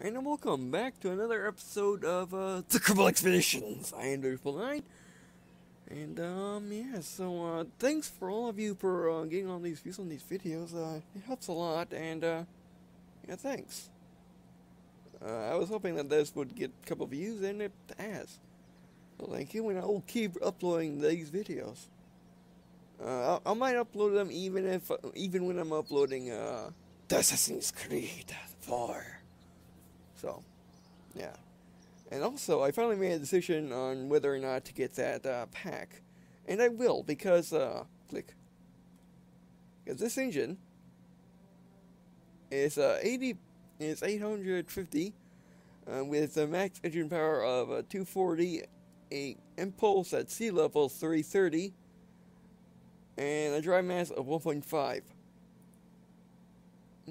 and welcome back to another episode of uh, The Kerbal Expeditions. I am Dirtful 9 and um, yeah, so uh, thanks for all of you for uh, getting all these views on these videos. Uh, it helps a lot, and uh, yeah, thanks. Uh, I was hoping that this would get a couple views, and it has. So thank you, and I'll keep uploading these videos. Uh, I, I might upload them even if, even when I'm uploading uh, the Assassin's Creed 4. So, yeah. And also, I finally made a decision on whether or not to get that uh, pack. And I will, because, uh, click. Because this engine is uh, 80, is 850, uh, with a max engine power of uh, 240, a impulse at sea level 330, and a dry mass of 1.5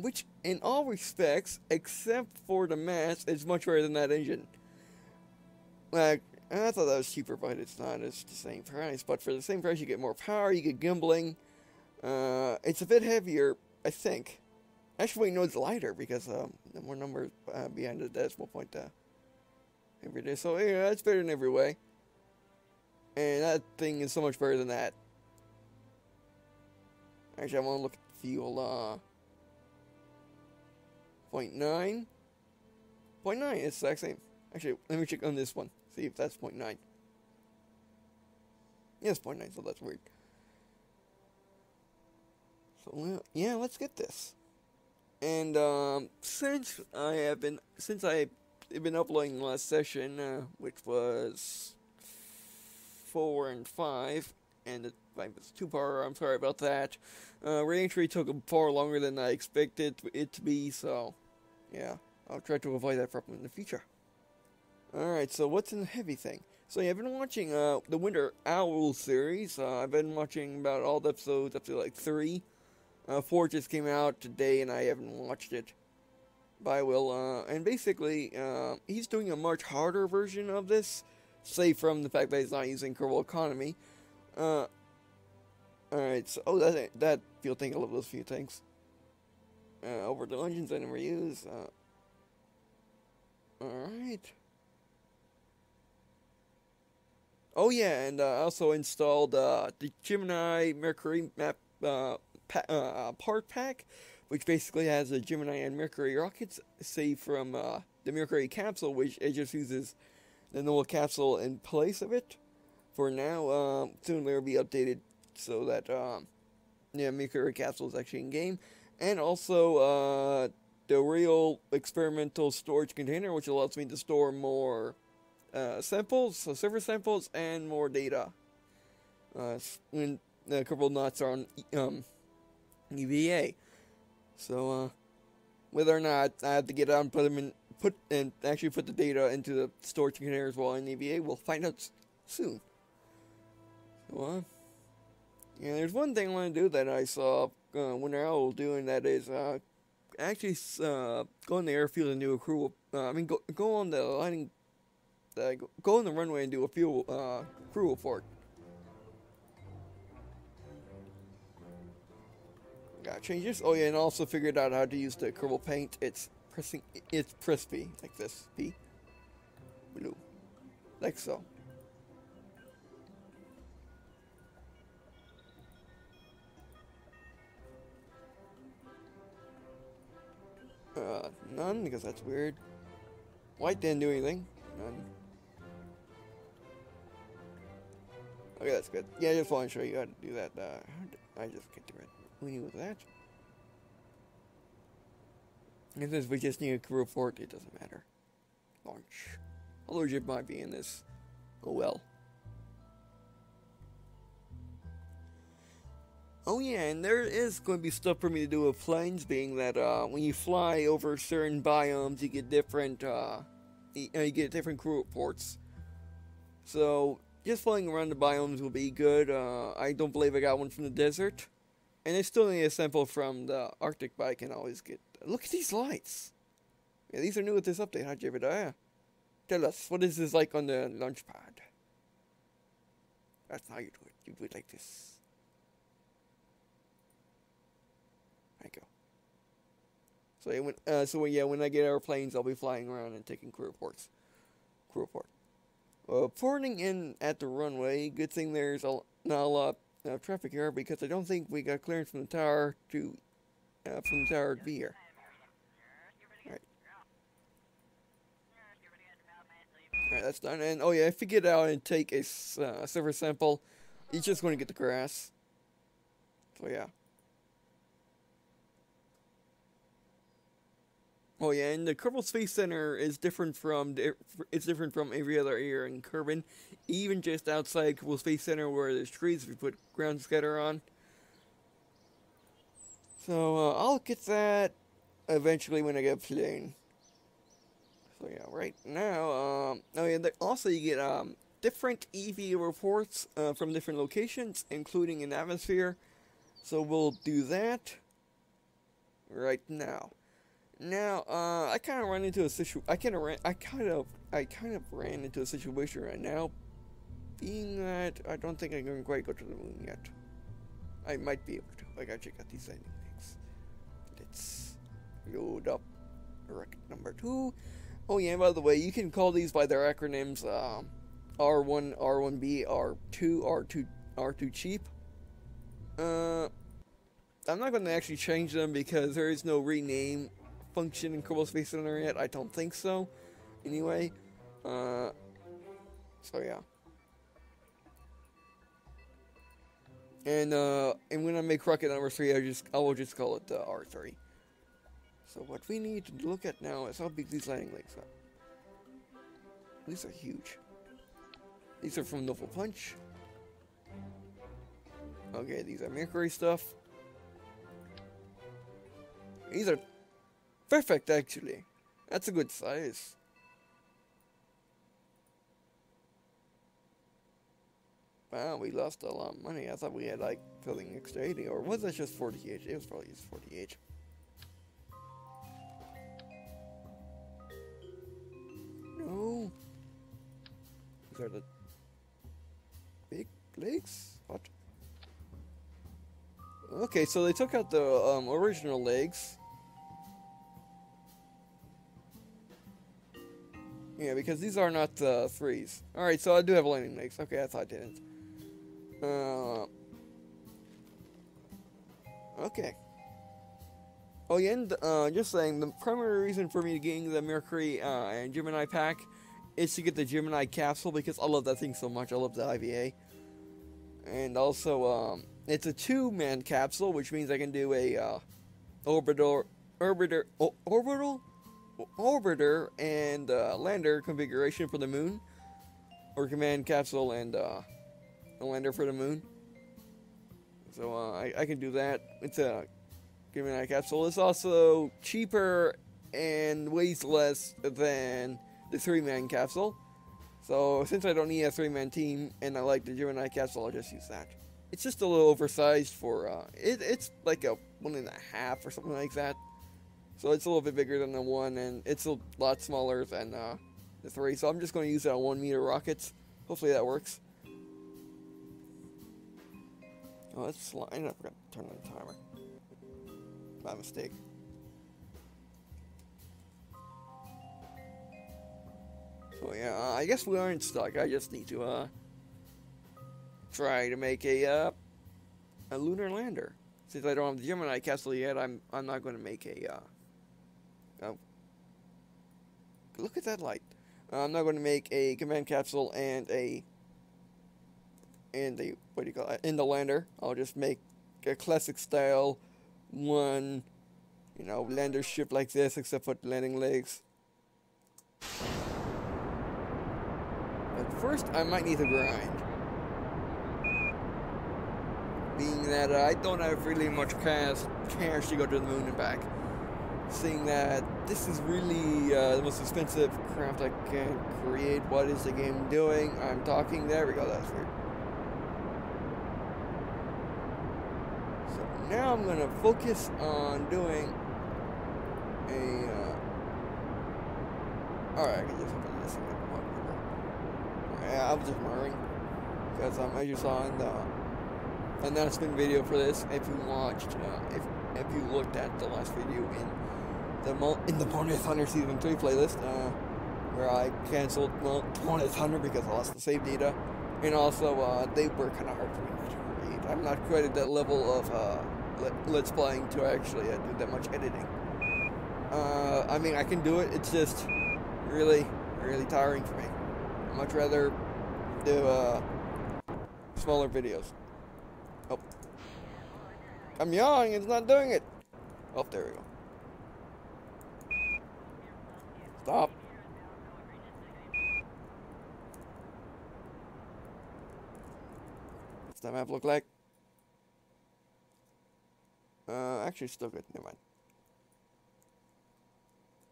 which in all respects, except for the mass, is much better than that engine. Like, I thought that was cheaper, but it's not. It's the same price. But for the same price, you get more power, you get gimbling. Uh, it's a bit heavier, I think. Actually, no, it's lighter because um, the more numbers uh, behind the decimal point uh, every day. So, yeah, that's better in every way. And that thing is so much better than that. Actually, I want to look at the fuel. Uh, 0.9. 0.9 is the exact same. Actually, let me check on this one. See if that's 0.9. Yes, 0.9, so that's weird. So, yeah, let's get this. And, um, since I have been, since I have been uploading the last session, uh, which was 4 and 5, and it, it was two part, I'm sorry about that. Uh, reentry took far longer than I expected it to be, so, yeah, I'll try to avoid that problem in the future. Alright, so what's in the heavy thing? So yeah, I've been watching uh, the Winter Owl series. Uh, I've been watching about all the episodes up to like three. Uh, four just came out today, and I haven't watched it. But I will. Uh, and basically, uh, he's doing a much harder version of this, say from the fact that he's not using Kerbal Economy. Uh, Alright, so oh that that field thing, I love those few things. Uh, over the engines I never use. Uh, Alright. Oh yeah, and uh, I also installed uh, the Gemini Mercury map uh, pa part pack, which basically has a Gemini and Mercury rockets saved from the Mercury capsule, which it just uses the normal capsule in place of it. For now, um, soon they'll be updated so that um, yeah, Mercury capsule is actually in game, and also uh, the real experimental storage container, which allows me to store more uh, samples, so surface samples, and more data. Uh, when a couple knots are on um, EVA. So, uh, whether or not I have to get out and put them in, put and actually put the data into the storage containers while in EVA, we'll find out soon. So, uh, yeah, there's one thing I want to do that I saw uh, Winter Owl doing that is uh, actually uh, go on the airfield and do a crew. Uh, I mean, go go on the uh, go on the runway and do a fuel uh, crew report. Got changes. Oh yeah, and also figured out how to use the Kerbal paint. It's pressing. It's crispy like this. P. Blue, like so. Uh, none because that's weird. White didn't do anything. None. Okay, that's good. Yeah, I just want to show you how to do that. Uh, I just get to it. We knew that. And since we just need a crew report, it doesn't matter. Launch. Although it might be in this. Oh well. Oh yeah, and there is going to be stuff for me to do with planes, being that uh, when you fly over certain biomes, you get different, uh, you, you get different crew reports. So just flying around the biomes will be good. Uh, I don't believe I got one from the desert. And I still need a sample from the Arctic, I can always get... Look at these lights! Yeah, these are new with this update, huh, Jebediah? Tell us, what is this like on the launch pad? That's how you do it. You do it like this. There you go. So yeah, when, uh, so yeah, when I get airplanes, I'll be flying around and taking crew reports. Crew report. Uh, porting in at the runway. Good thing there's a, not a lot of traffic here because I don't think we got clearance from the tower to uh, from the tower to be here. Alright. Alright, that's done. And oh yeah, if you get out and take a uh, surface sample, you're just going to get the grass. So yeah. Oh yeah, and the Kerbal Space Center is different from it's different from every other area in Kerbin. Even just outside Kerbal Space Center, where there's trees, we put ground scatter on. So uh, I'll get that eventually when I get plane. So yeah, right now, um, oh yeah, also you get um, different EV reports uh, from different locations, including in atmosphere. So we'll do that right now. Now, uh, I kind of ran into a situation. I kind of ran. I kind of. I kind of ran into a situation right now, being that I don't think I can quite go to the moon yet. I might be able to. I gotta check out these landing things. Let's load up record number two. Oh yeah, by the way, you can call these by their acronyms. Um, R1, R1B, R2, R2, R2 cheap. Uh, I'm not going to actually change them because there is no rename function in Kerbal Space Center yet. I don't think so. Anyway, uh, so yeah. And uh, and when I make rocket number three, I just I will just call it uh, R3. So what we need to look at now is how big these landing legs are. These are huge. These are from NovaPunch. Okay, these are Mercury stuff. These are Perfect, actually. That's a good size. Wow, we lost a lot of money. I thought we had like something extra 80, or was that just 40H? It was probably just 48. No. These are the big legs? What? Okay, so they took out the um, original legs. Because these are not uh, threes. Alright, so I do have a landing legs. Okay, I thought I didn't. Uh, okay. Oh, yeah, and uh, just saying, the primary reason for me getting the Mercury uh, and Gemini pack is to get the Gemini capsule because I love that thing so much. I love the IVA. And also, um, it's a two-man capsule, which means I can do a uh, orbital, orbital orbiter and uh, lander configuration for the moon, or command capsule and uh, lander for the moon. So uh, I, I can do that. It's a Gemini capsule. It's also cheaper and weighs less than the three-man capsule. So since I don't need a three-man team and I like the Gemini capsule, I'll just use that. It's just a little oversized for uh, it, it's like a one and a half or something like that. So it's a little bit bigger than the one, and it's a lot smaller than uh, the three. So I'm just going to use it on one meter rockets. Hopefully that works. Oh, that's I I forgot to turn on the timer. My mistake. So yeah, uh, I guess we aren't stuck. I just need to uh, try to make a uh, a lunar lander. Since I don't have the Gemini capsule yet, I'm I'm not going to make a uh, Oh. Look at that light. Uh, I'm not going to make a command capsule and a and a what do you call it in the lander. I'll just make a classic style one, you know, lander ship like this, except for landing legs. But first, I might need to grind. Being that I don't have really much cash, cash to go to the moon and back saying that this is really uh, the most expensive craft I can create. What is the game doing? I'm talking. There we go. That's weird. So now I'm gonna focus on doing a. Uh, all right, I can this again. Yeah, I was just murmuring because um, as you saw in the announcement video for this, if you watched, uh, if if you looked at the last video in the Mo- in the Monday Thunder Season 3 playlist, uh, where I canceled well, Monday Thunder because I lost the save data. And also, uh, they were kind of hard for me to read. I'm not quite at that level of uh, let, Let's Playing to actually uh, do that much editing. Uh, I mean, I can do it, it's just really, really tiring for me. I'd much rather do uh, smaller videos. Oh. I'm yawning, it's not doing it. Oh, there we go. Stop. What's that map look like? Uh, actually, still good. Never mind.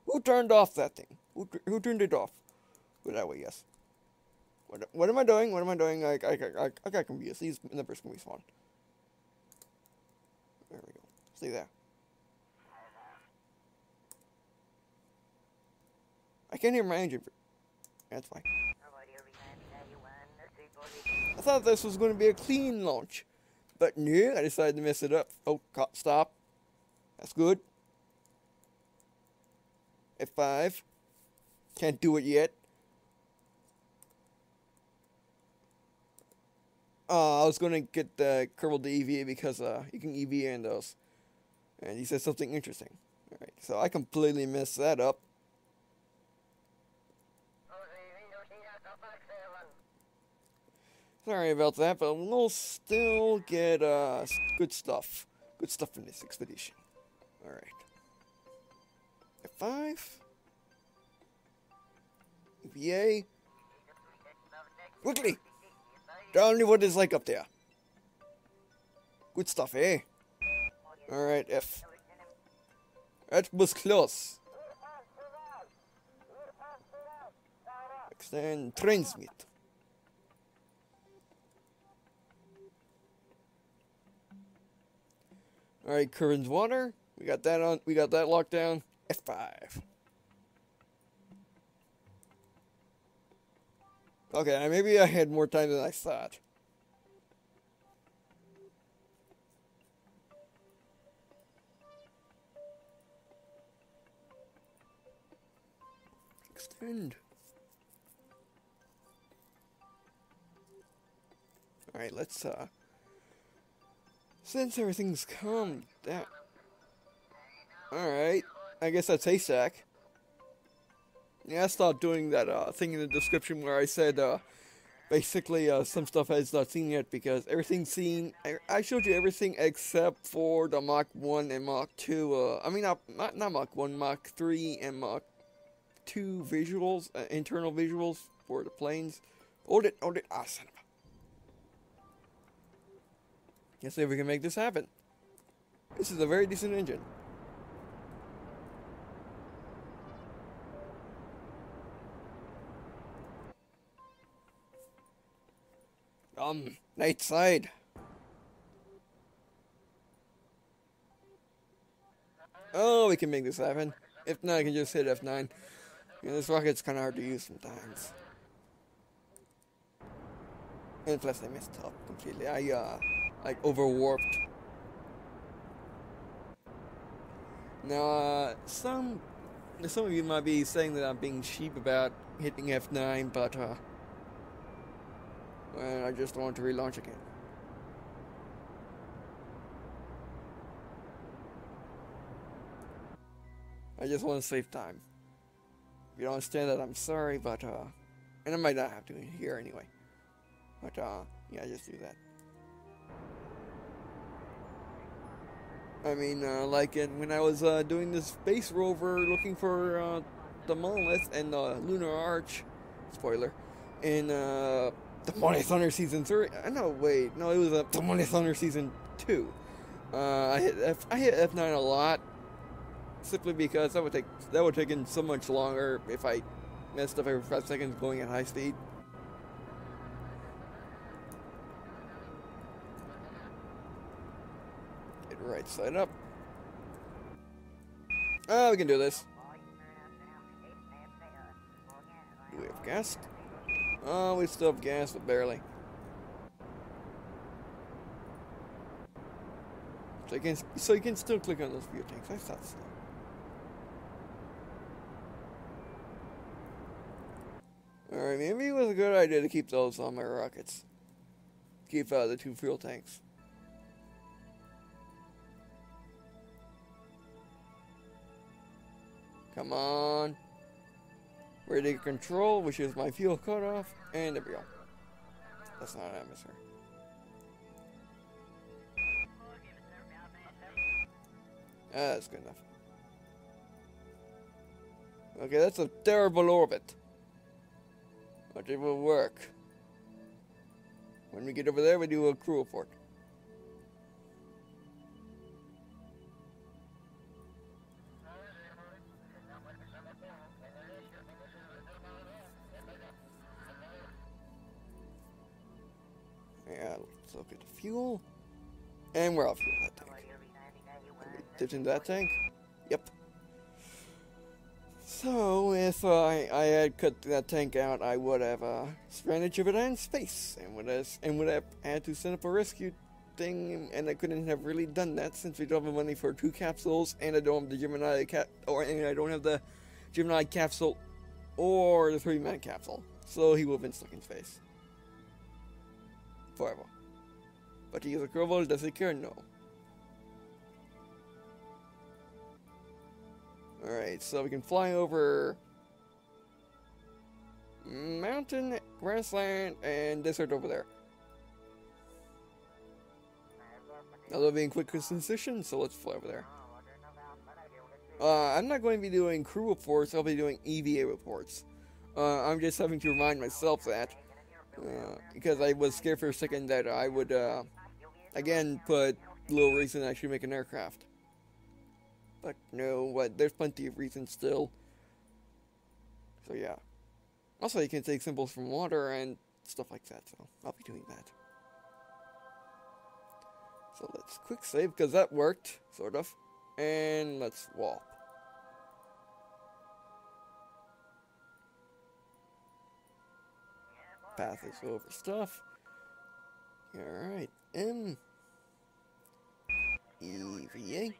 Who turned off that thing? Who, who turned it off? Go that way, yes. What, what am I doing? What am I doing? I, I, I, I got confused. These numbers can be spawned. There we go. See there. I can't hear my engine. That's fine. I thought this was going to be a clean launch. But no, I decided to mess it up. Oh, stop. That's good. F5. Can't do it yet. Uh, I was going to get the Kerbal to EVA because uh, you can EVA in those. And he said something interesting. Alright, so I completely messed that up. Sorry about that, but we'll still get uh, good stuff. Good stuff in this expedition. Alright. F5. EVA. Quickly! Tell me what it's like up there. Good stuff, eh? Alright, F. That was close. Extend transmit. Alright, Currens water. We got that on we got that locked down. F5. Okay, maybe I had more time than I thought. Extend. Alright, let's uh since everything's calmed down. Alright. I guess that's ASAC. Yeah, I stopped doing that uh, thing in the description where I said uh, basically uh, some stuff has not seen yet because everything's seen. I, showed you everything except for the Mach 1 and Mach 2. Uh, I mean, not, not, not Mach 1, Mach 3 and Mach 2 visuals, uh, internal visuals for the planes. Hold it, hold it. Ah, son of a. Let's see if we can make this happen. This is a very decent engine. Um, night side. Oh, we can make this happen. If not, I can just hit F9. Yeah, this rocket's kind of hard to use sometimes. And plus, I messed up completely. I, uh, like, overwarped. Now, uh, some, some of you might be saying that I'm being cheap about hitting F9, but, uh, and I just want to relaunch again. I just want to save time. If you don't understand that, I'm sorry, but, uh, and I might not have to here anyway. But, uh, yeah, just do that. I mean, uh, like in, when I was uh, doing the space rover looking for uh, the monolith and the lunar arch, spoiler, in uh, the Monday Thunder season three. I uh, know, wait, no, it was uh, the Monday Thunder season two. Uh, I hit F, I hit F nine a lot, simply because that would take that would take in so much longer if I messed up every five seconds going at high speed. Right side up. Ah, we can do this. Do we have gas? Oh, we still have gas, but barely. So you can, so you can still click on those fuel tanks. I thought so. Alright, maybe it was a good idea to keep those on my rockets. Keep uh, the two fuel tanks. Come on. Ready to control, which is my fuel cutoff, and there we go. That's not an atmosphere. Ah, that's good enough. Okay, that's a terrible orbit. But it will work. When we get over there, we do a crew report. Look at the fuel. And we're off fuel that tank. Dipped into that tank? Yep. So, if I, I had cut that tank out, I would have uh, stranded Jupiter in space, and would have and would have had to send up a rescue thing, and I couldn't have really done that since we don't have money for two capsules, and I don't have the Gemini cap, or and I don't have the Gemini capsule, or the three-man capsule. So he would have been stuck in space forever. But he is a Kerbal, does he care? No. Alright, so we can fly over mountain, grassland, and desert over there. They're being quick transition, so let's fly over there. Uh, I'm not going to be doing crew reports, I'll be doing EVA reports. Uh, I'm just having to remind myself that. Uh, because I was scared for a second that I would, uh, again, put little reason I should make an aircraft. But no, what? There's plenty of reasons still. So yeah. Also, you can take symbols from water and stuff like that. So I'll be doing that. So let's quick save because that worked, sort of. And let's warp. Path is over stuff. Alright, M. EVA.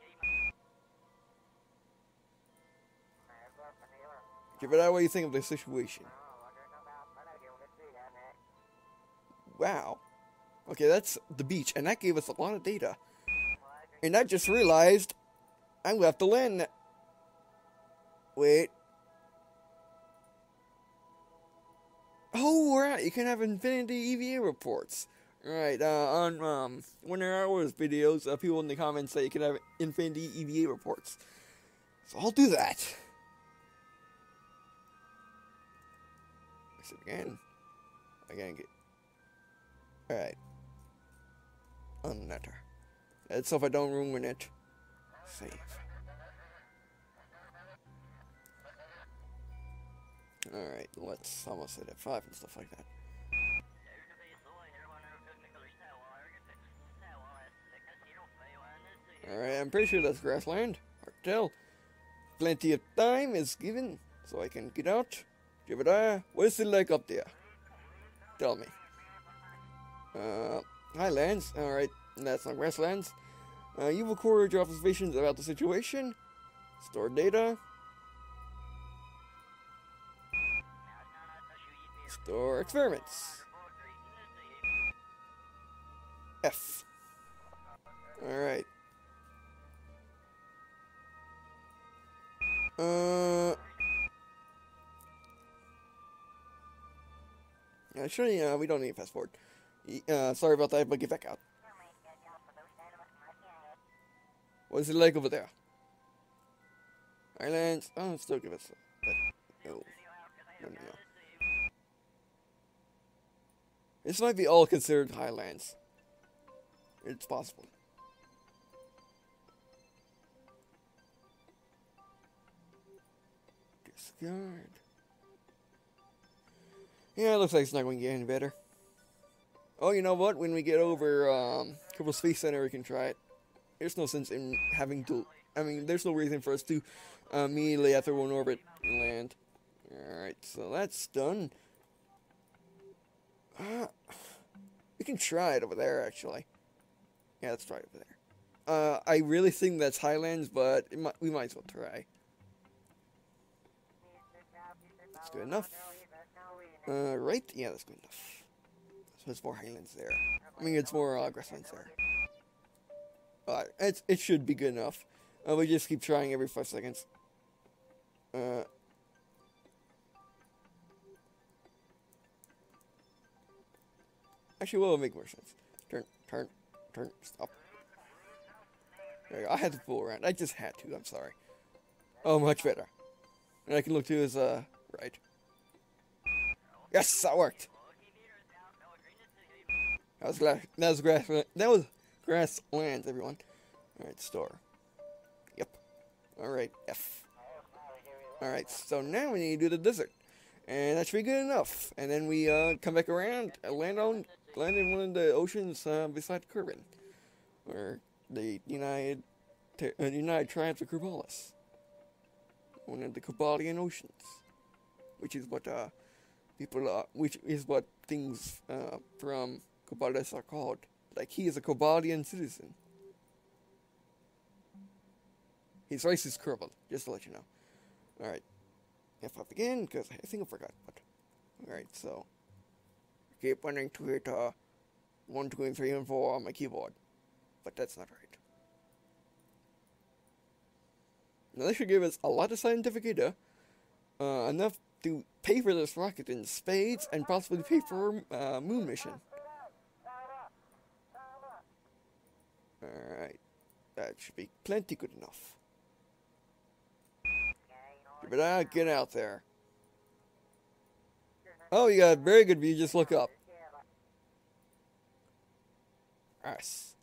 Give it out what you think of the situation. Wow. Okay, that's the beach, and that gave us a lot of data. And I just realized I'm gonna have to land. Wait. Oh, right. You can have Infinity EVA reports. Right, uh, on um, Winter Owl's videos, uh, people in the comments say you can have Infinity EVA reports. So I'll do that. again. Again, get. Alright. Unletter. Let's hope I don't ruin it. Save. Alright, let's almost hit F5 and stuff like that. Alright, I'm pretty sure that's grassland. Hard to tell. Plenty of time is given, so I can get out. Give it a. What's it like up there? Tell me. Uh, highlands. Alright, that's not grasslands. Uh, you record your observations about the situation. Store data. Store experiments. F. Alright. Uh. Actually, uh, we don't need a fast forward. Uh, sorry about that, but get back out. What's it like over there? Islands. Oh, still give us. No, no, no. This might be all considered highlands. It's possible. Discard. Yeah, it looks like it's not going to get any better. Oh, you know what? When we get over um, Kerbal Space Center, we can try it. There's no sense in having to... I mean, there's no reason for us to uh, immediately after one orbit land. Alright, so that's done. Uh, we can try it over there, actually. Yeah, let's try it over there. Uh, I really think that's Highlands, but might, we might as well try. That's good enough. Uh, right? Yeah, that's good enough. So it's more Highlands there. I mean, it's more uh, grasslands there. Alright, it's, it should be good enough. Uh, we just keep trying every five seconds. Uh, actually, will make more sense. Turn, turn, turn, stop. I had to fool around. I just had to. I'm sorry. Oh, much better. And I can look to his, uh, right. Yes, that worked. That was grass. That was grass. That was grasslands, everyone. All right, store. Yep. All right, F. All right, so now we need to do the desert, and that should be good enough. And then we uh, come back around, land on, land in one of the oceans uh, beside Kerbin, or the United, uh, United Tribes of Kerbalis, one of the Kerbalian oceans, which is what uh, people, are, which is what things uh, from Kerbalis are called. Like he is a Kerbalian citizen. His race is Kerbal, just to let you know. Alright. F up again, because I think I forgot. But Alright, so. Keep wanting to hit uh, 1, 2, and 3, and 4 on my keyboard. But that's not right. Now, this should give us a lot of scientific data. Uh, enough to pay for this rocket in spades and possibly pay for a uh, moon mission. Alright. That should be plenty good enough. But I get out there. Oh, you got a very good view. Just look up. Us.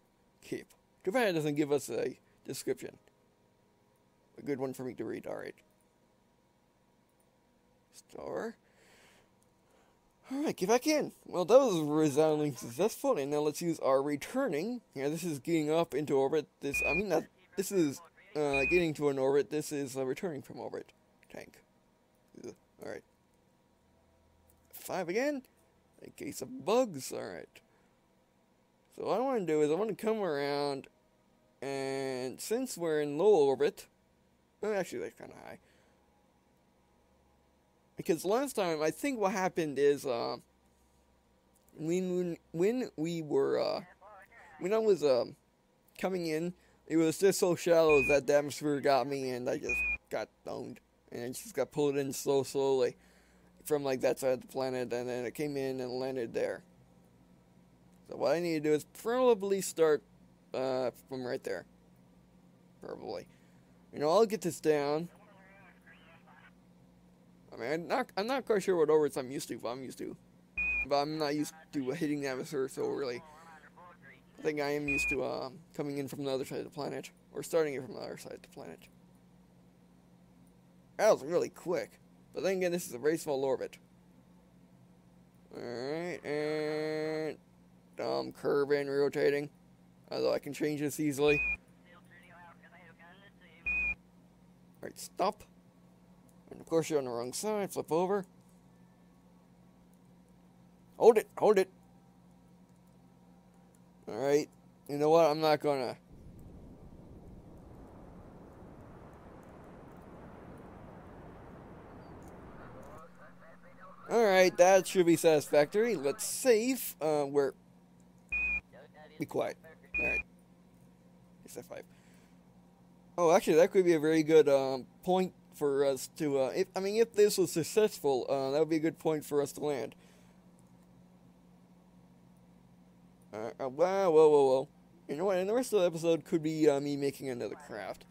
Keep. Too bad it doesn't give us a description. A good one for me to read. Alright. Store. Alright, get back in. Well, that was resounding successful, and now let's use our returning. Yeah, this is getting up into orbit. This, I mean, that this is uh, getting to an orbit. This is uh, returning from orbit. Tank. Alright. Five again. In case of bugs. Alright. So what I want to do is I want to come around, and since we're in low orbit, well, actually that's kind of high. Because last time, I think what happened is, uh, when, when we were, uh, when I was, um, coming in, it was just so shallow that the atmosphere got me and I just got owned. And it just got pulled in so slowly from, like, that side of the planet, and then it came in and landed there. So what I need to do is probably start, uh, from right there. Probably. You know, I'll get this down. I mean, I'm not, I'm not quite sure what orbits I'm used to, but I'm used to. But I'm not used to hitting the atmosphere so really. I think I am used to um, coming in from the other side of the planet, or starting it from the other side of the planet. That was really quick. But then again, this is a very small orbit. Alright, and um, curve and rotating. Although I can change this easily. Alright, stop. Of course you're on the wrong side, flip over. Hold it, hold it. Alright, you know what, I'm not gonna... Alright, that should be satisfactory. Let's save. Uh, we're... Be quiet. Alright. It's F5. Oh, actually, that could be a very good um, point for us to, uh, if, I mean, if this was successful, uh, that would be a good point for us to land. Uh, whoa, whoa, whoa, whoa. You know what, and the rest of the episode could be uh, me making another craft.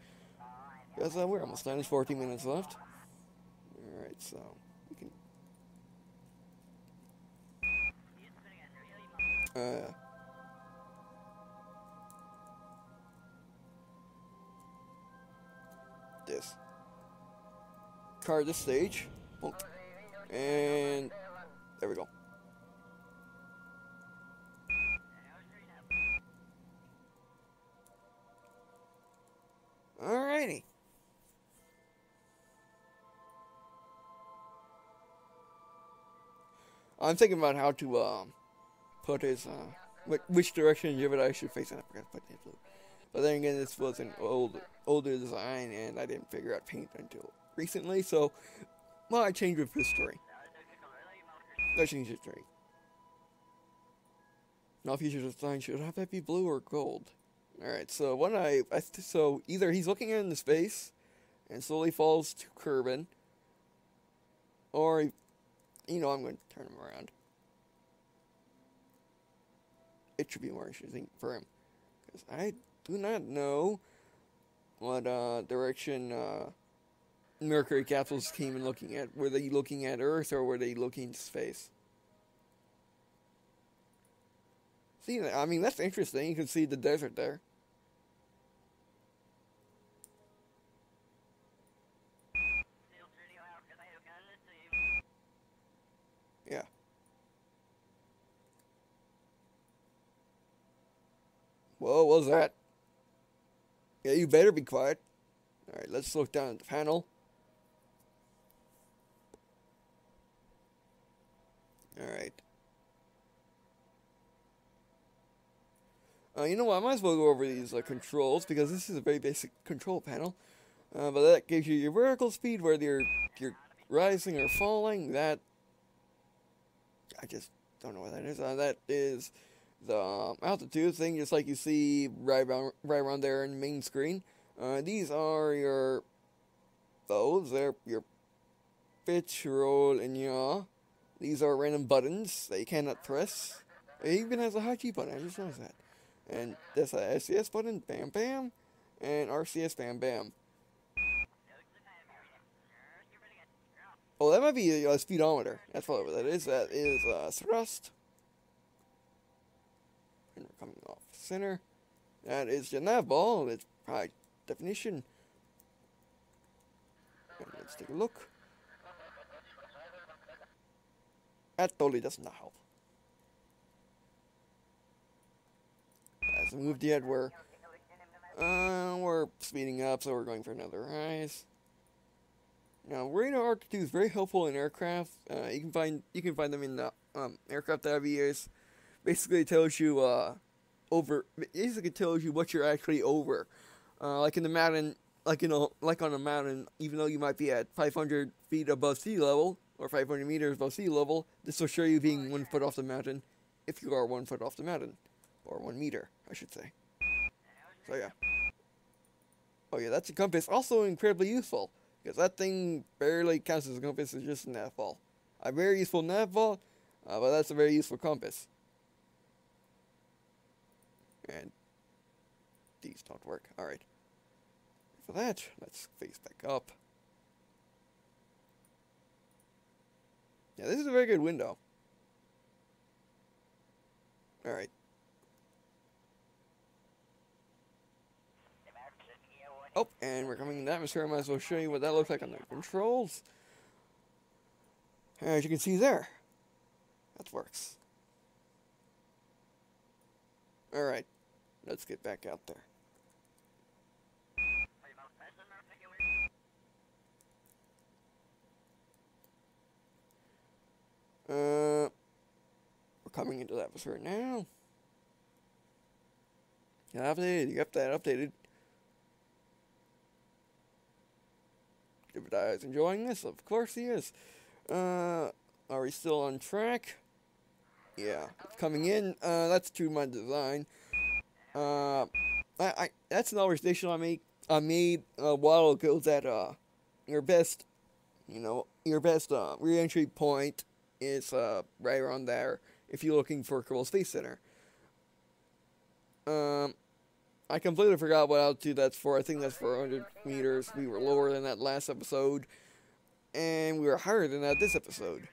Because uh, we're almost done, there's 14 minutes left. Alright, so, we can... Uh... This card this stage. And there we go. Alrighty. I'm thinking about how to um, put his uh, which direction Jebediah should face. And I forgot to put blue. But then again, this was an old older design, and I didn't figure out paint until recently, so well, I changed with history. Let's change it to Now future design should have that be blue or gold. Alright, so when I, I so either he's looking into space and slowly falls to Kerbin, or, you know, I'm going to turn him around. It should be more interesting for him. Because I do not know what uh, direction uh, Mercury capsules came and looking at. Were they looking at Earth or were they looking into space? See, I mean, that's interesting. You can see the desert there. Yeah. Whoa, what was that? Yeah, you better be quiet. Alright, let's look down at the panel. Alright. Uh, you know what, I might as well go over these uh, controls because this is a very basic control panel. Uh, but that gives you your vertical speed, whether you're, you're rising or falling. That, I just don't know what that is. Uh, that is the um, altitude thing, just like you see right around, right around there in the main screen. Uh, these are your, those, they're your pitch, roll, and yaw. These are random buttons that you cannot press. It even has a hotkey button, I just noticed that. And there's a SCS button, bam bam, and RCS bam bam. Oh, that might be a, speedometer. That's probably what that is. That is uh, thrust. And we're coming off center. That is your nav ball. It's high definition. And let's take a look. That totally does not help. We move yet, we're uh, we're speeding up, so we're going for another rise. Now, radar Arc 2 is very helpful in aircraft. Uh, you can find you can find them in the um, aircraft aviators. Basically, it tells you uh, over. Basically, tells you what you're actually over. Uh, like in the mountain, like you know, like on a mountain, even though you might be at 500 feet above sea level or 500 meters above sea level, this will show you being one foot off the mountain, if you are one foot off the mountain, or one meter, I should say. So yeah. Oh yeah, that's a compass. Also incredibly useful because that thing barely counts as a compass. It's just a nav ball. A very useful nav ball, uh, but that's a very useful compass. And these don't work. All right. For that, let's face back up. Yeah, this is a very good window. Alright. Oh, and we're coming in the atmosphere. I might as well show you what that looks like on the controls. As you can see there. That works. Alright. Let's get back out there. Uh, we're coming into the atmosphere now. You updated. You got that updated. Jebediah is enjoying this. Of course he is. Uh, are we still on track? Yeah, coming in. Uh, that's to my design. Uh, I, I that's an observation I made. I made a while ago that uh, your best, you know, your best uh, re-entry point is uh, right around there if you're looking for Kerbal Space Center. Um, I completely forgot what altitude that's for. I think that's for 100 meters. We were lower than that last episode, and we were higher than that this episode.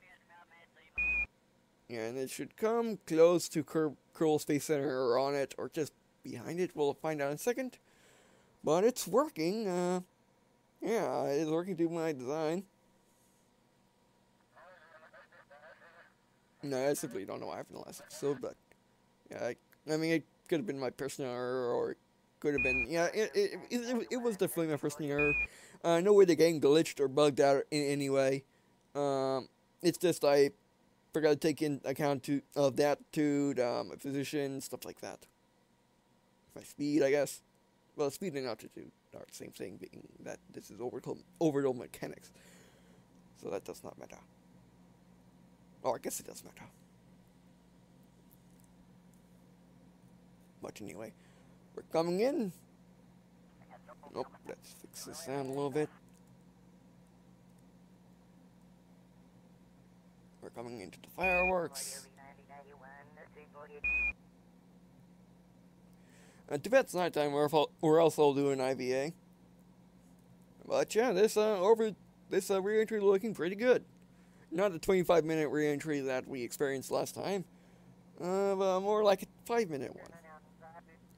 Yeah, and it should come close to Ker- Kerbal Space Center or on it, or just behind it. We'll find out in a second. But it's working. Uh, yeah, it's working to my design. No, I simply don't know what happened in the last episode, but yeah, I, I mean, it could have been my personal error, or it could have been, yeah, it, it, it, it was definitely my personal error. Uh, no way the game glitched or bugged out in any way. Um, it's just I forgot to take in account to of the attitude, um, physician, stuff like that. My speed, I guess. Well, speed and altitude are the same thing, being that this is orbital mechanics, so that does not matter. Oh, I guess it does matter. But anyway, we're coming in. Nope, let's fix this sound a little bit. We're coming into the fireworks. Bad it's nighttime. We're, we're also doing IVA. But yeah, this uh, over this uh, reentry looking pretty good. Not the 25 minute reentry that we experienced last time, uh, but more like a 5 minute one.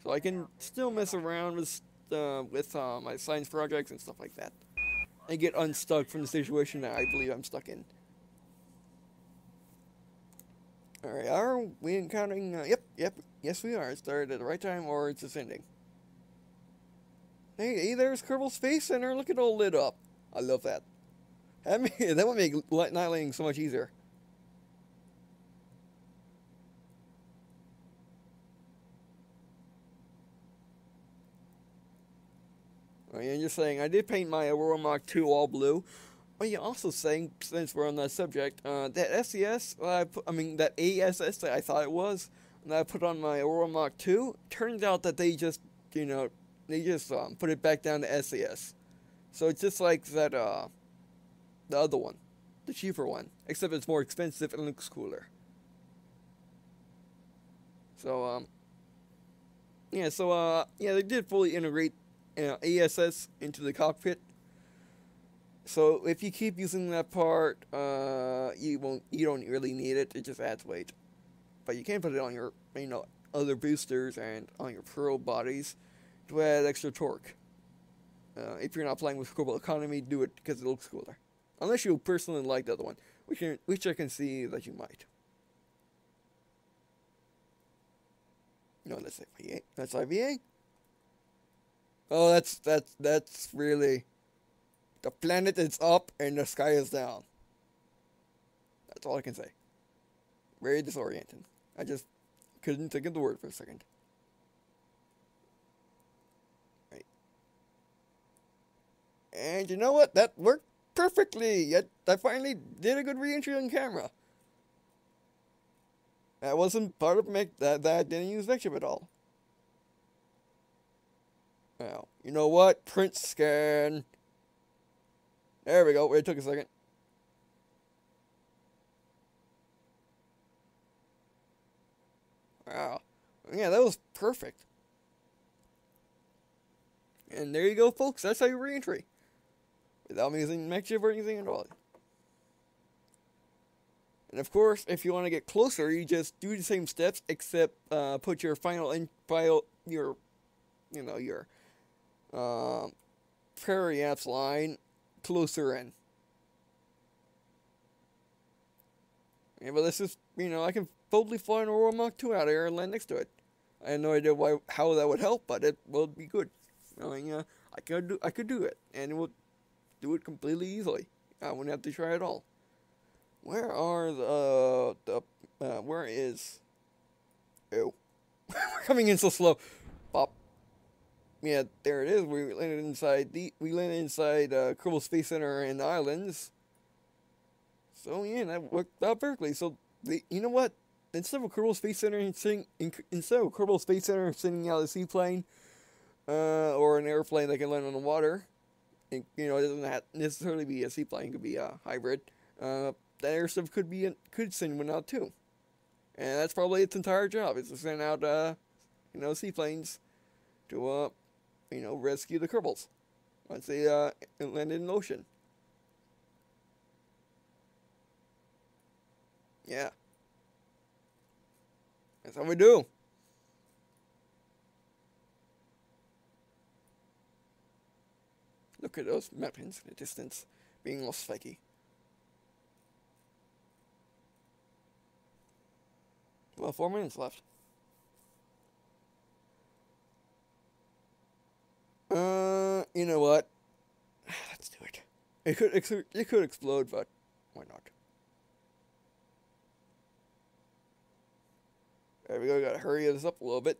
So I can still mess around with uh, with uh, my science projects and stuff like that, and get unstuck from the situation that I believe I'm stuck in. Alright, are we encountering... Uh, yep, yep, yes we are. It started at the right time or it's ascending. Hey, hey there's Kerbal Space Center. Look at all lit up. I love that. That, may, that would make night landing so much easier. Oh, just saying, I did paint my Aurora Mach 2 all blue. Oh yeah, also saying since we're on that subject, uh, that SAS, I, put, I mean that ASS that I thought it was, that I put on my Aurora Mach 2, turns out that they just, you know, they just um, put it back down to SAS. So it's just like that, uh, the other one, the cheaper one, except it's more expensive and looks cooler. So um, yeah, so uh, yeah, they did fully integrate uh, ASS into the cockpit so if you keep using that part, uh, you won't, you don't really need it. It just adds weight, but you can put it on your, you know, other boosters and on your probe bodies to add extra torque. Uh, if you're not playing with Kerbal Economy, do it because it looks cooler. Unless you personally like the other one, which, which I can see that you might. No, that's IVA. That's IVA. Oh, that's that's that's really the planet is up and the sky is down. That's all I can say. Very disorienting. I just couldn't think of the word for a second. And you know what? That worked perfectly. Yet I finally did a good reentry on camera. That wasn't part of make that that didn't use MechJeb at all. Now, you know what? Print scan. There we go. Wait, It took a second. Wow. Yeah, that was perfect. And there you go, folks. That's how you reentry. Without using MechJeb or anything at all. And of course, if you want to get closer, you just do the same steps, except uh, put your final in file, your, you know, your uh, periapsis line closer in. Yeah, but this is, you know, I can boldly fly an Aurora Mach 2 out of here and land next to it. I had no idea why, how that would help, but it will be good. I mean, uh, I could do, I could do it, and it would do it completely easily. I wouldn't have to try at all. Where are the, the, uh, where is, ew. We're coming in so slow. Bop, yeah, there it is. We landed inside the we landed inside uh, Kerbal Space Center in the islands. So yeah, that worked out perfectly. So the, you know what? Instead of Kerbal Space Center sitting in, instead of Kerbal Space Center sending out a seaplane, uh, or an airplane that can land on the water, it, you know, it doesn't necessarily be a seaplane. It could be a hybrid. Uh, that air stuff could be could send one out too, and that's probably its entire job. Is to send out uh, you know, seaplanes to uh you know, rescue the Kerbals once they uh, land in the ocean. Yeah. That's how we do. Look at those mountains in the distance being all spiky. Well, four minutes left. Uh, you know what? Let's do it. It could it could explode, but why not? There we go. Gotta hurry this up a little bit.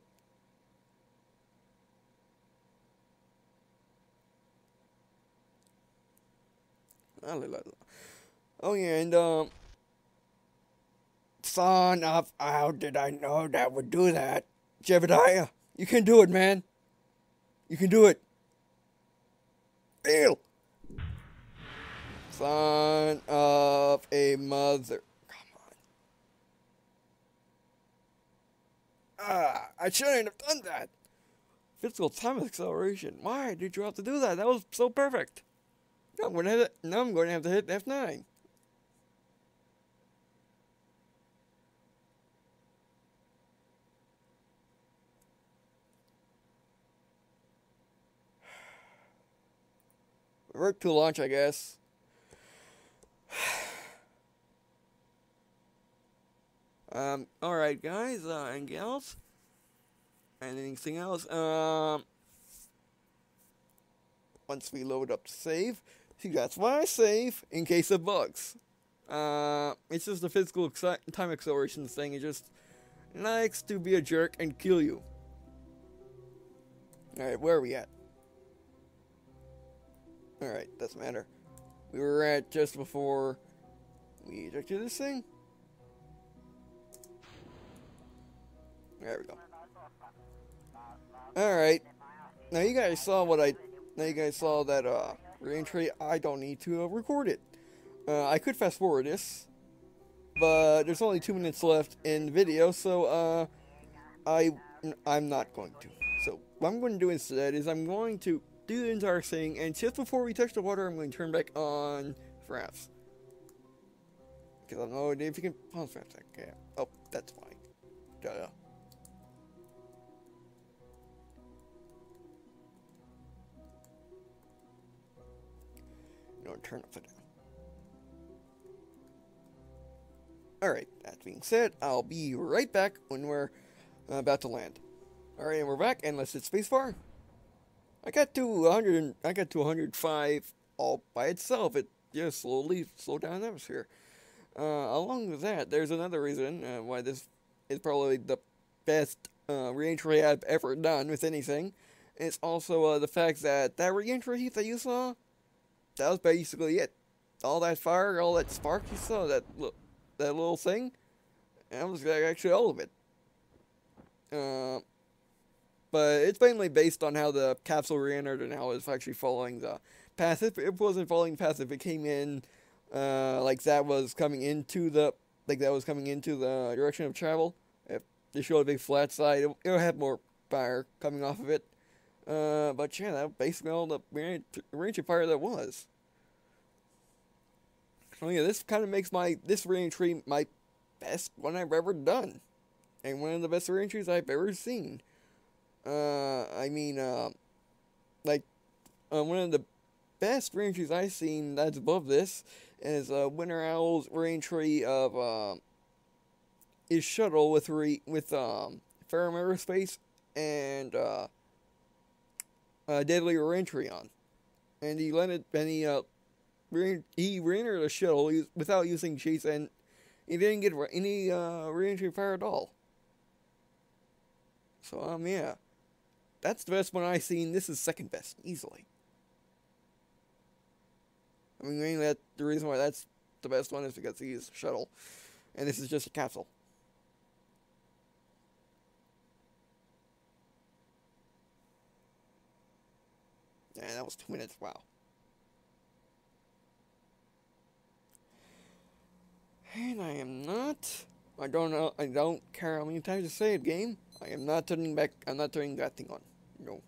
Oh yeah, and um, Son of, how did I know that would do that? Jebediah, you can do it, man. You can do it. Ew. Son of a mother. Come on. Ah, I shouldn't have done that. Physical time acceleration. Why did you have to do that? That was so perfect. Now I'm going to hit, now I'm to have to hit F9. Work to launch, I guess. um, alright, guys, uh, and gals. Anything else? Um, once we load up to save, see, that's why I save in case of bugs. Uh, it's just a physical time acceleration thing. It just likes to be a jerk and kill you. Alright, where are we at? Alright, doesn't matter. We were at just before we ejected this thing. There we go. Alright. Now you guys saw what I... Now you guys saw that, uh, reentry. I don't need to uh, record it. Uh, I could fast forward this. But there's only two minutes left in the video, so, uh, I, I'm not going to. So, what I'm going to do instead is I'm going to do the entire thing, and just before we touch the water, I'm going to turn back on Fraps. Because I don't know if you can pause Fraps. Okay. Oh, that's fine. Duh. No, turn upside down. Alright, that being said, I'll be right back when we're about to land. Alright, and we're back, and let's hit spacebar. I got to 100. I got to 105 all by itself. It just slowly slowed down the atmosphere. Uh, along with that, there's another reason uh, why this is probably the best uh, reentry I've ever done with anything. It's also uh, the fact that that reentry heat that you saw, that was basically it. All that fire, all that spark you saw, that that little thing, that was actually all of it. Uh, but it's mainly based on how the capsule re-entered and how it's actually following the path. If it wasn't following the path, if it came in uh, like that was coming into the like that was coming into the direction of travel, if they showed a big flat side, it, will have more fire coming off of it. Uh, but yeah, that basically all the range of fire that was. So yeah, this kind of makes my this reentry my best one I've ever done, and one of the best reentries I've ever seen. Uh, I mean, uh, like, uh, one of the best reentries I've seen that's above this is uh, Winter Owl's reentry of uh, his shuttle with re- with um, Ferram Aerospace and uh, uh, Deadly reentry on, and he landed and he uh, re- he reentered the shuttle without using chase and he didn't get any uh, reentry fire at all. So um yeah. That's the best one I've seen. This is second best, easily. I mean, that the reason why that's the best one is because he's shuttle, and this is just a capsule. And that was two minutes. Wow. And I am not. I don't know. I don't care how many times I say it. Game. I am not turning back. I'm not turning that thing on. No.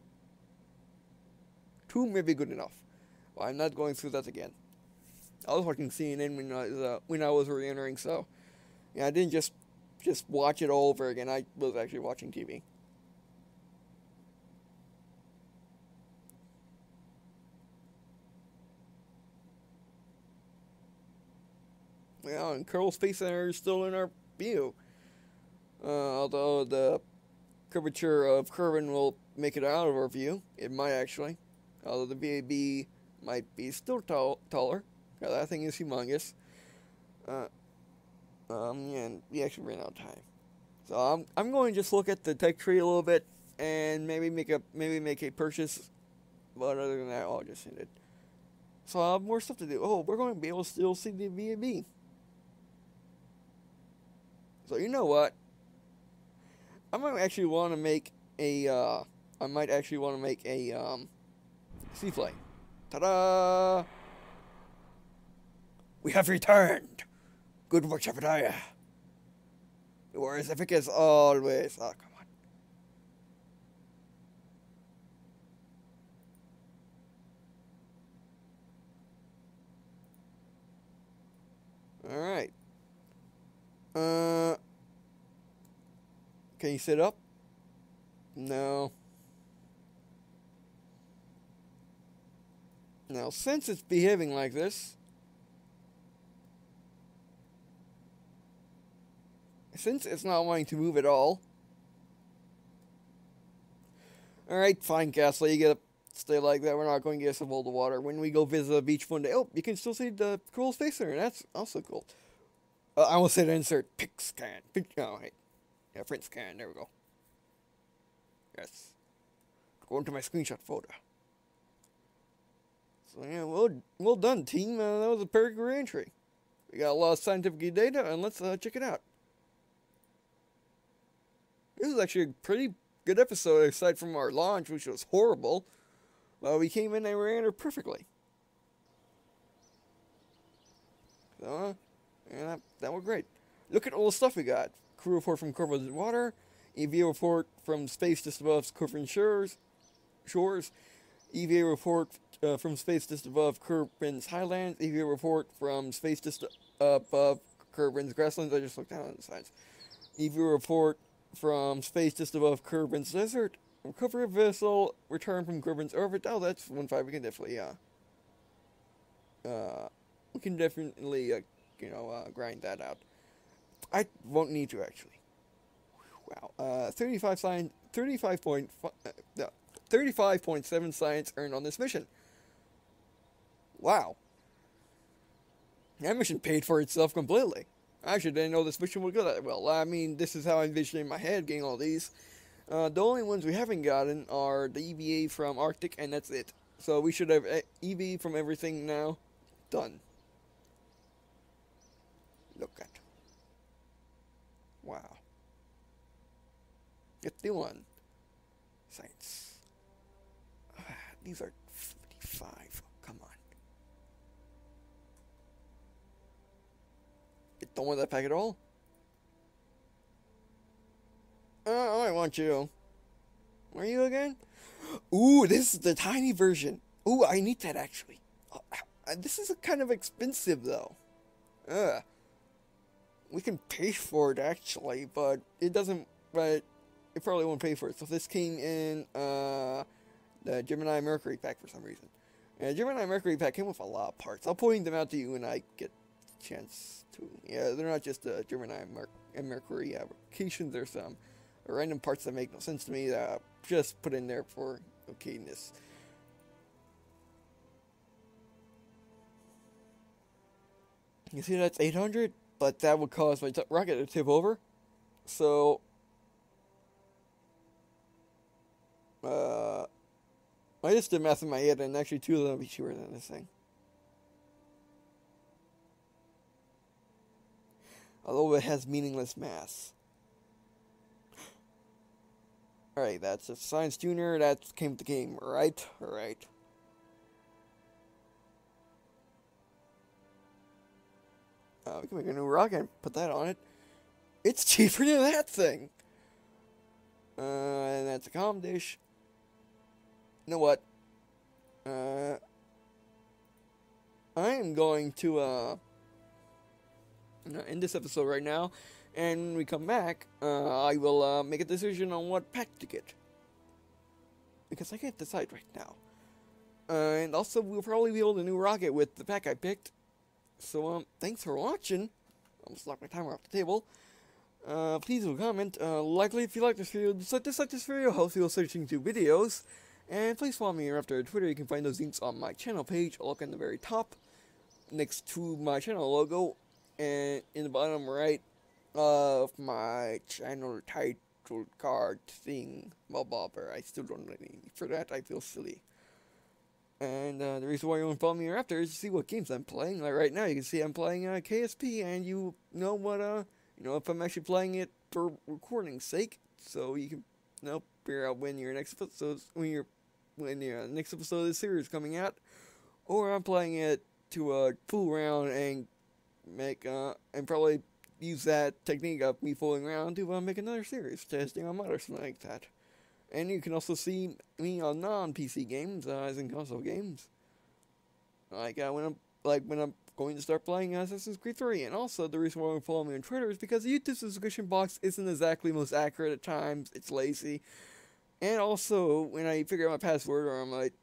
Two may be good enough. But I'm not going through that again. I was watching CNN when I was, uh, when I was re-entering, so yeah, I didn't just just watch it all over again. I was actually watching TV. Yeah, and Kerbal Space Center is still in our view. Uh, although the curvature of Kerbin will make it out of our view. It might actually. Although the VAB might be still tall, taller. That thing is humongous. Uh, um, and we actually ran out of time. So I'm, I'm going to just look at the tech tree a little bit and maybe make a maybe make a purchase. But other than that, I'll just end it. So I have more stuff to do. Oh, we're going to be able to still see the VAB. So you know what? I might actually want to make a, uh, I might actually want to make a, um, seaflame. Ta-da! We have returned! Good work, Jebediah. You were as epic as always. Oh, come on. Alright. Uh, can you sit up? No. Now, since it's behaving like this, since it's not wanting to move at all, alright, fine, Castle, you get to stay like that. We're not going to get some of water. When we go visit the beach one day, oh, you can still see the cool space there, that's also cool. Uh, I almost said insert pic scan. Pic, oh, wait. Yeah, print scan. There we go. Yes. Go into my screenshot folder. So yeah, well, well done, team. Uh, that was a perfect reentry. We got a lot of scientific data, and let's uh, check it out. This is actually a pretty good episode, aside from our launch, which was horrible. Well, we came in and we ran her perfectly. So, yeah, that, that was great. Look at all the stuff we got. Crew report from Kerbin's Water, EVA report from space just above Corvin Shores, shores, EVA report uh, from space just above Kerbin's Highlands, EVA report from space just above Kerbin's Grasslands. I just looked down on the sides. EVA report from space just above Kerbin's Desert. Recovery vessel return from Kerbin's orbit. Oh, that's one five. We can definitely, uh, uh, we can definitely, uh, you know, uh, grind that out. I won't need to actually. Wow. Uh, 35 science, 35 point, uh, 35.7 science earned on this mission. Wow. That mission paid for itself completely. I actually didn't know this mission would go that well. I mean, this is how I envisioned in my head getting all these. Uh, the only ones we haven't gotten are the EVA from Arctic, and that's it. So we should have EVA from everything now. Done. Look at. Wow. 51. Science. Ah, these are 55. Come on. You don't want that pack at all? Uh, I want you. Where are you again? Ooh, this is the tiny version. Ooh, I need that actually. Uh, uh this is kind of expensive though. Ugh we can pay for it actually, but it doesn't. But it probably won't pay for it. So this came in uh, the Gemini Mercury pack for some reason. And the Gemini Mercury pack came with a lot of parts. I'll point them out to you when I get a chance to. Yeah, they're not just uh, Gemini Mer- and Mercury applications. There's some random parts that make no sense to me that I just put in there for okayness. You see that's 800? But that would cause my rocket to tip over. So, uh, I just did math in my head, and actually two of them would be cheaper than this thing. Although it has meaningless mass. Alright, that's a Science Junior, that came with the game, right? Alright. Uh, we can make a new rocket and put that on it. It's cheaper than that thing. Uh, and that's a comm dish. You know what? Uh, I am going to uh, end this episode right now, and when we come back, uh, I will uh, make a decision on what pack to get because I can't decide right now. Uh, and also, we'll probably be able to build a new rocket with the pack I picked. So, um, thanks for watching. I almost knocked my timer off the table. Uh, please leave a comment. Uh, likely if you like this video, dislike, dislike this video, helps you searching to videos. And please follow me after Twitter. You can find those links on my channel page. Look in the very top, next to my channel logo, and in the bottom right of my channel title card thing. Well, bobber. I still don't know any. For that, I feel silly. And uh, the reason why you want to follow me after is to see what games I'm playing. Like right now, you can see I'm playing uh, KSP, and you know what uh, you know, if I'm actually playing it for recording's sake, so you can, you know, figure out when your next episode, when your, when your next episode of the series is coming out, or I'm playing it to uh, fool around and make, uh, and probably use that technique of me fooling around to uh, make another series, testing on something like that. And you can also see me on non-PC games, uh, as in console games. Like uh, when I'm like when I'm going to start playing Assassin's Creed 3. And also the reason why I'm following me on Twitter is because the YouTube subscription box isn't exactly most accurate at times. It's lazy. And also when I figure out my password or I might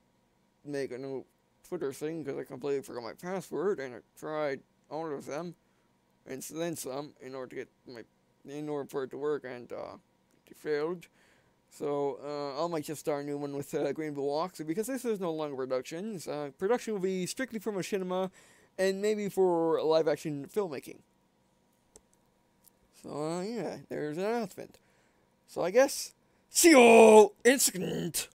make a new Twitter thing because I completely forgot my password and I tried all of them and then some in order to get my in order for it to work and uh, it failed. So uh, I might just start a new one with uh, Green Blue Oxy because this is no longer productions. Uh, production will be strictly for machinima and maybe for live action filmmaking. So uh, yeah, there's an announcement. So I guess see you all instant.